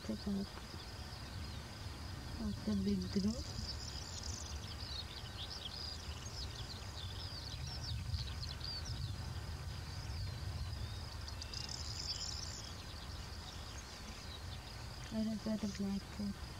the top of the big group. I look at the black coat.